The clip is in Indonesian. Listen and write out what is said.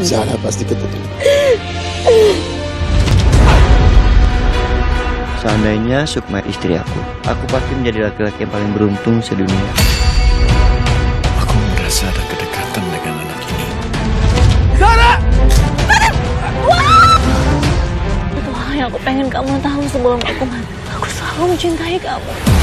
Zara pasti ketemu. Seandainya Sukma istri aku, aku pasti menjadi laki-laki yang paling beruntung sedunia. Aku merasa ada kedekatan dengan anak ini. Itu hal yang aku pengen kamu tahu sebelum aku mati. Aku selalu mencintai kamu.